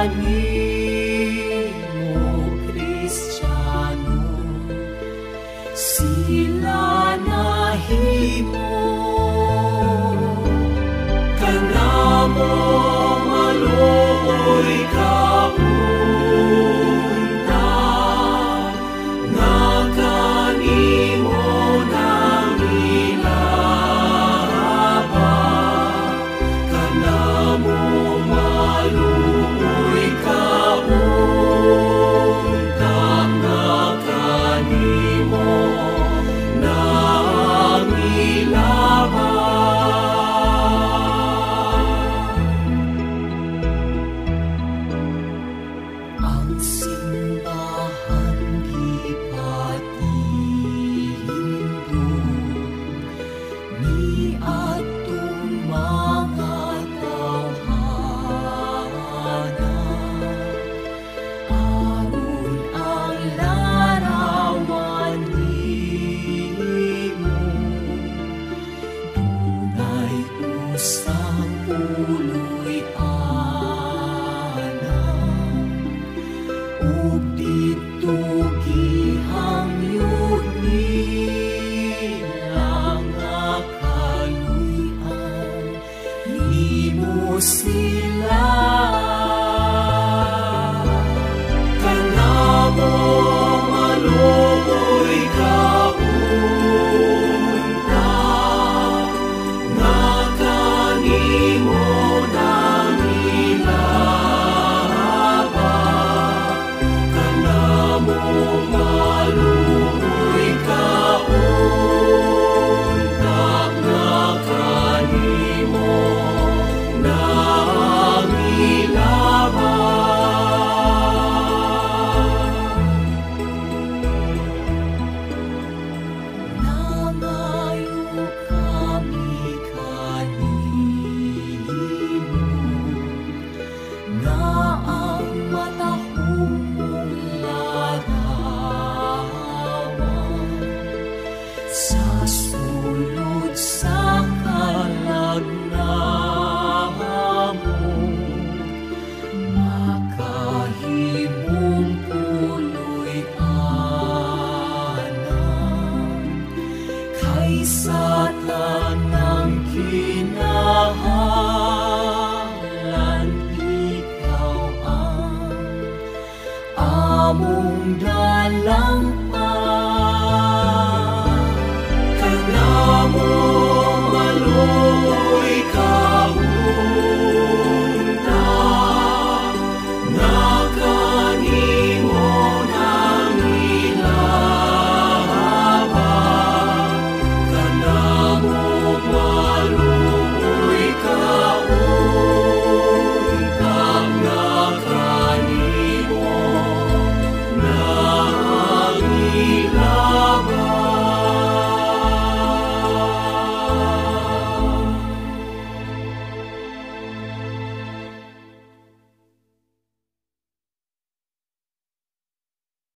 I need. Among